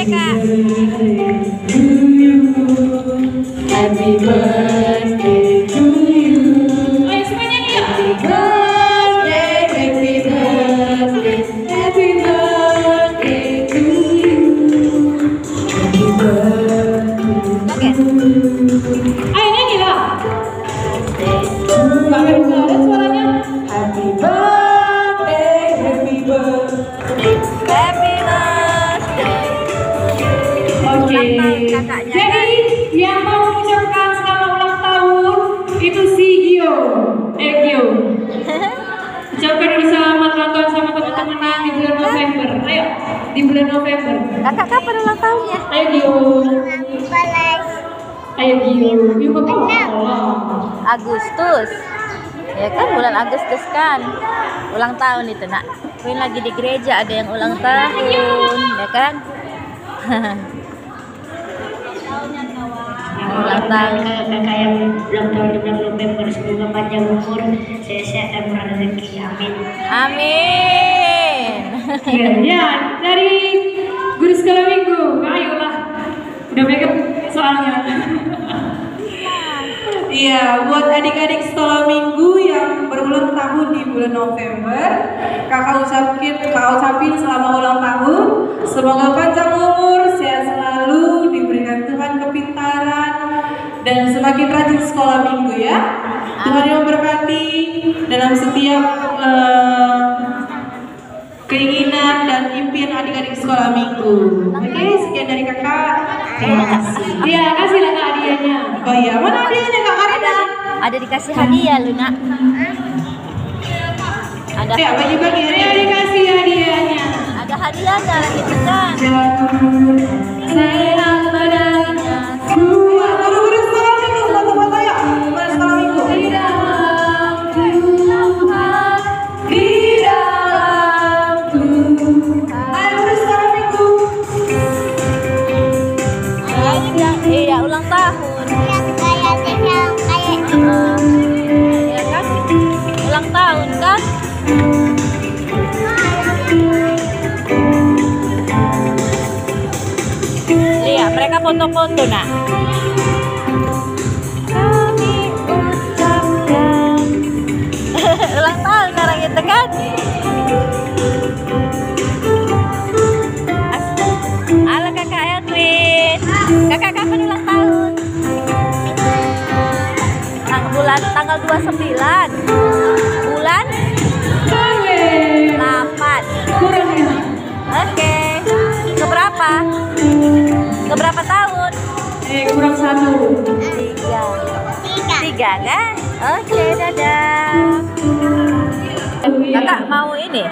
deh kak. Happy birthday kakaknya, Jadi yang mau mengucapkan selamat ulang tahun itu si Gio. Eh Gio. Ucapkan dulu selamat ulang tahun sama teman-teman di bulan November. Ayo di bulan November. Kakak kapan ulang tahunnya? Ayo Gio. Ayo Gio. Gio. Agustus. Ya kan bulan Agustus kan. Ulang tahun itu nak. Queen lagi di gereja ada yang ulang tahun, ya kan? Ulang tahun kakak yang ulang tahun di bulan November semoga panjang umur, sehat dan murah rezeki. Amin. Amin. Ya, dari guru sekolah minggu. Ayolah. Udah megang soalnya. Iya, buat adik-adik sekolah minggu yang berulang tahun di bulan November, kakak ucapin, kakak ucapin selamat ulang tahun. Semoga panjang dan semakin rajin sekolah minggu ya. Tuhan yang memberkati dalam setiap eh, keinginan dan impian adik-adik sekolah minggu. Oke, sekian dari kakak. Terima kasih. Iya, kasihlah kak hadiahnya. Oh iya, mana hadiahnya kak Karina? Ada dikasih hadiah lu nak. Ada Ya, bagi-bagi Ayo hadiah. dikasih hadiahnya. ada hadiah dalam itu kan. Ulang tahun. Ah, ya kan? Ulang tahun kan? Lihat mereka foto-foto nak. Kami ucapkan ulang tahun orang itu kan? Bulan tanggal 29. Bulan Boleh. 8. Kurang ya. Oke. Keberapa? Keberapa tahun? Eh, kurang satu. Tiga. Tiga kan? Oke, dadah. Kakak mau ini?